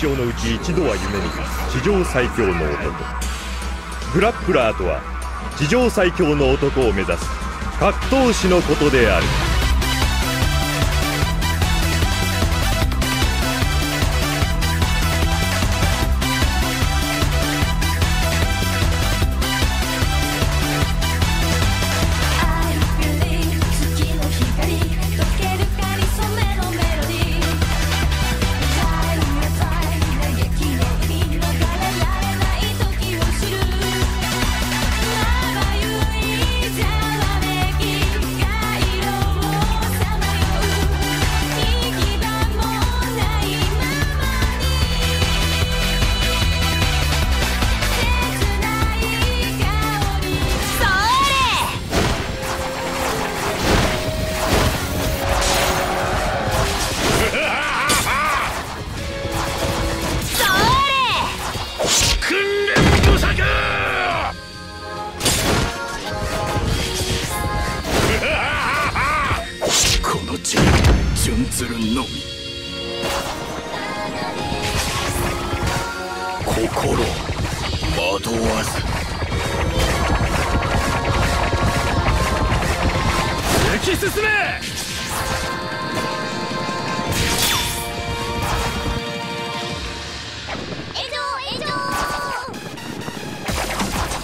生のうち一度は夢見る地上最強の男。グラップラーとは地上最強の男を目指す。格闘士のことである。惑わず突き進め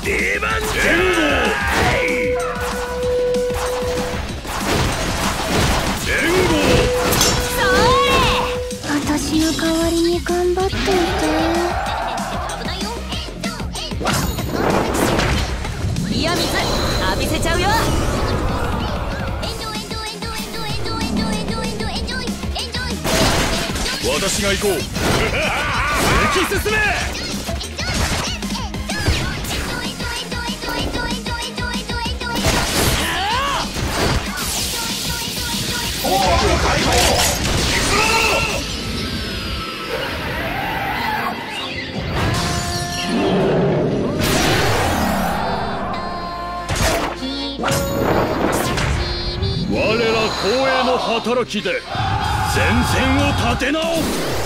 出番じゃ援護私の代わりに頑張っていて私が行こう突き進め我の働きで前線を立て直す。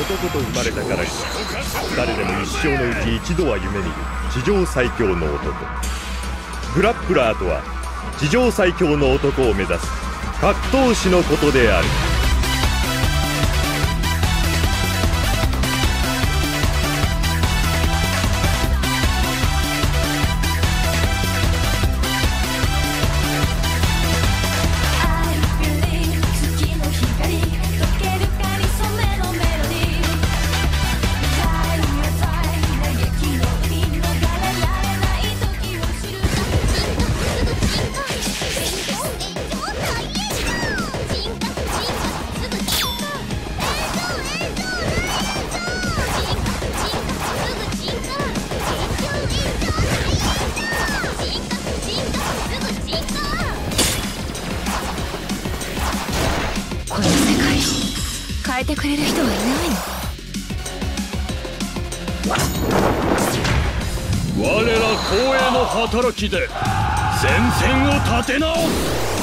男と生まれたからには誰でも一生のうち一度は夢見る地上最強の男。グラップラーとは地上最強の男を目指す格闘士のことである。我ら光栄の働きで戦線を立て直す。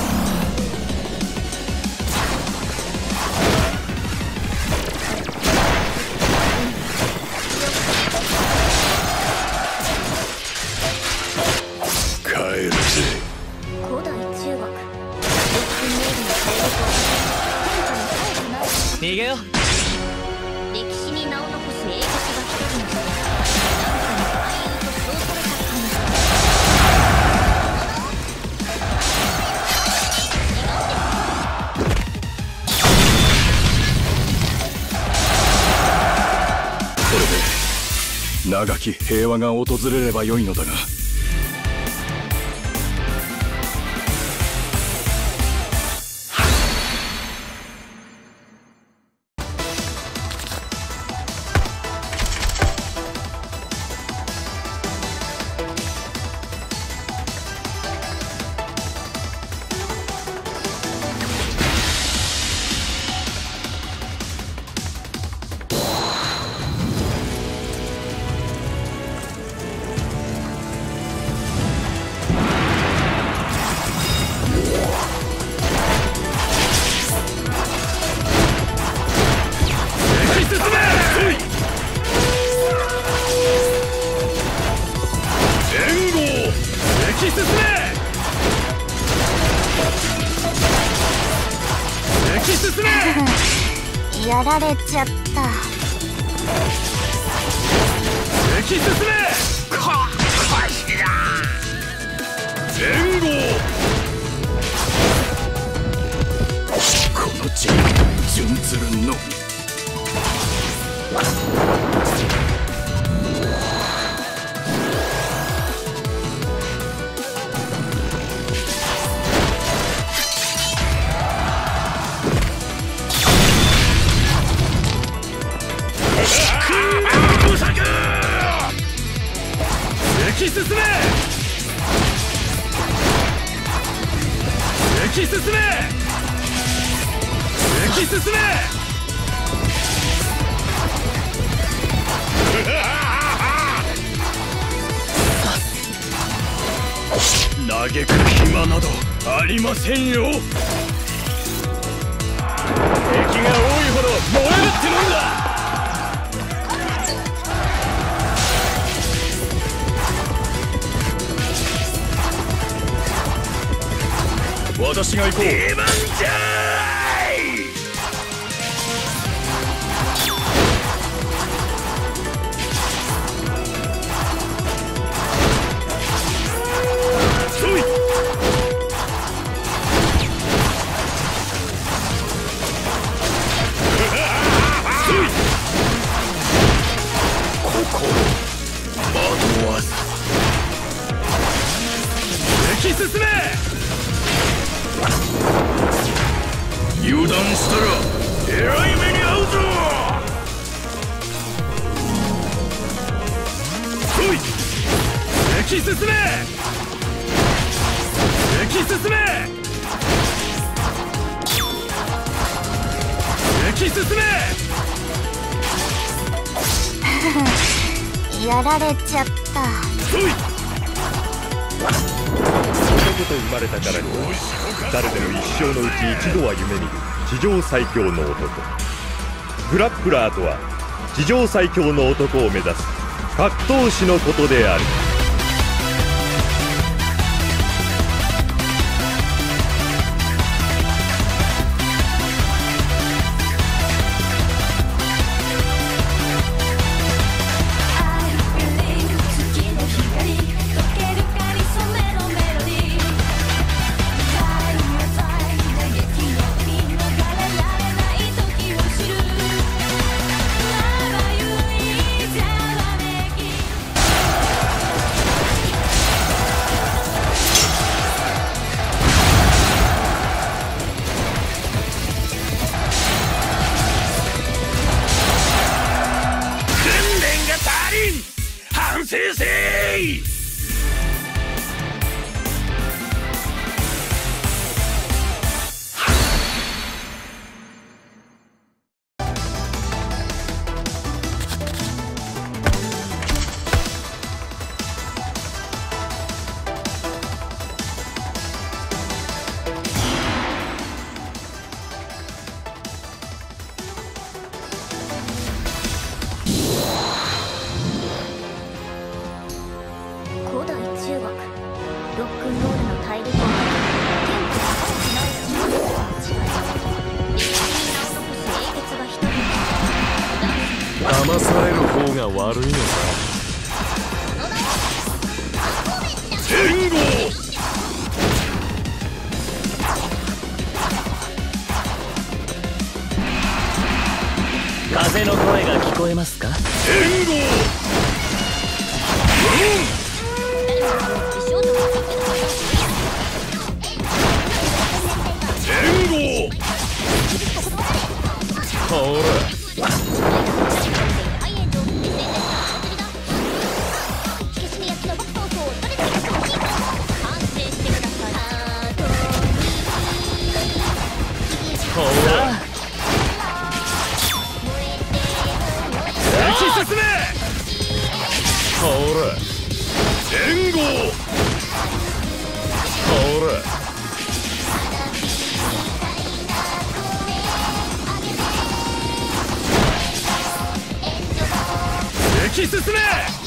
長き平和が訪れればよいのだがき進め。か援護この地純ずるのみ。き進め。突き進め。嘆く暇などありませんよ。敵が多いほど燃えるってもんだ。私が行こう。出番じゃき進め。突き進め。突き進め。やられちゃった。来い。男と生まれたからには誰でも一生のうち一度は夢見る地上最強の男。グラップラーとは地上最強の男を目指す格闘士のことである sim, sim! 突き進め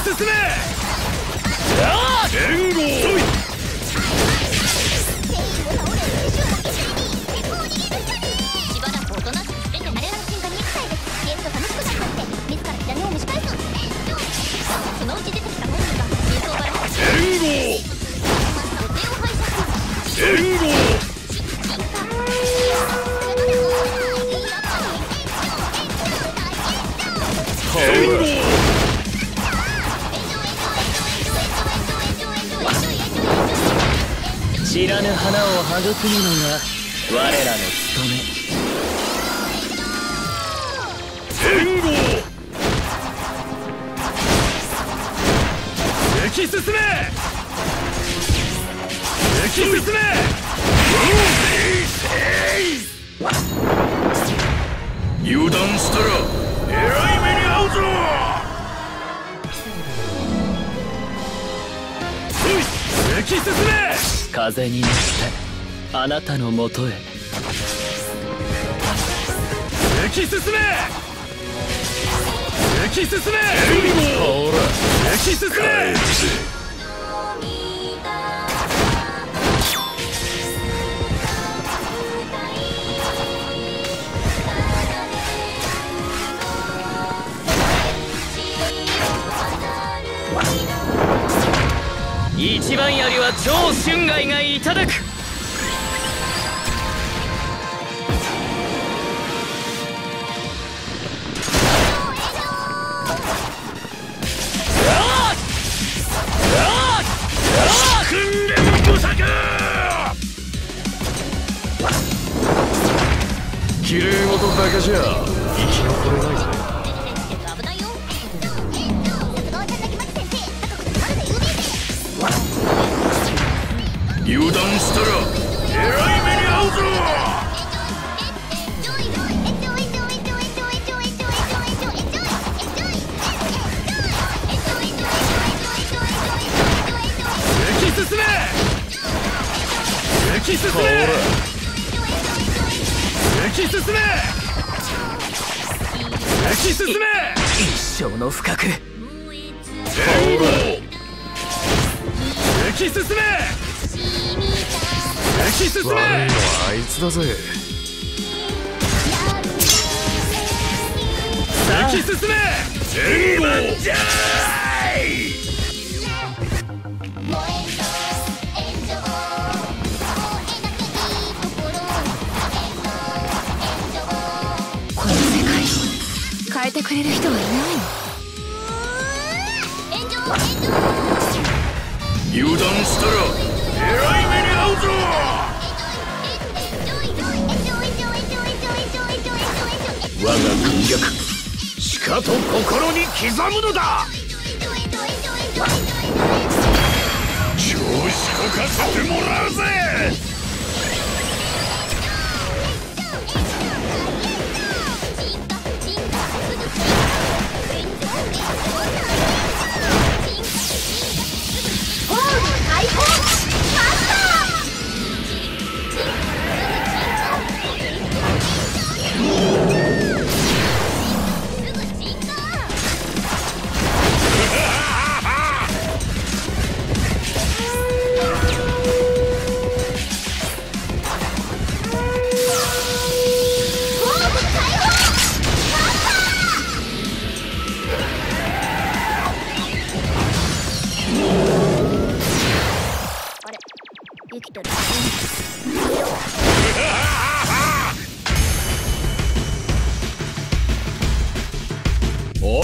進め援護しばらくおとなしくしててねあームが楽しくなっちゃって自ら火種を蒸し返すそのうち出てきた本人が真相から援護援護知らぬ花を育むのが我らの務め。援護突き進め！突き進め！油断したらえらい目に遭うぞ！突き進め！風に乗ってあなたのもとへ。突き進め！突き進め！ほら。突き進め一番槍は超春外がいただく。訓練不作綺麗事だけじゃ生き残れないぜ油断したらえらい目に遭うぞ！突き進め突き進め突き進め突き進め一生の不覚援護突き進め進め。あいつだぜ。進め。援護じゃこの世界を変えてくれる人はいない。の油断したらえらい我が軍略しかと心に刻むのだ。調子こかせてもらうぜ。生きてる。お。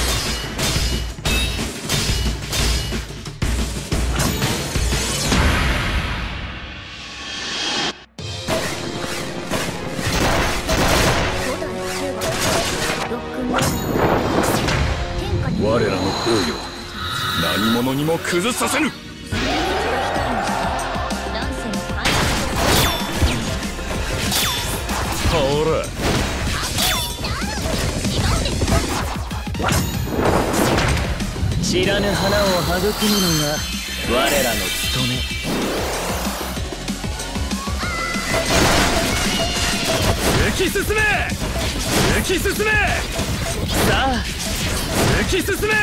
我らの包囲を何者にも崩させぬ知らぬ花を育むのが我らの務め。突き進め！突き進め！さあ。突き進め！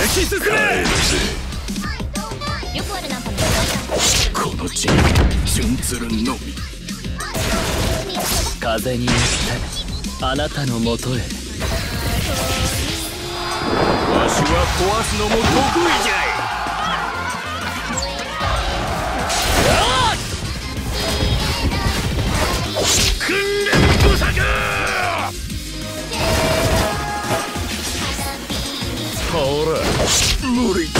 突き進め！この地に準ずるのみ。風に乗ってあなたのもとへ壊すのも得意じゃい。訓練不足。ほら無理だ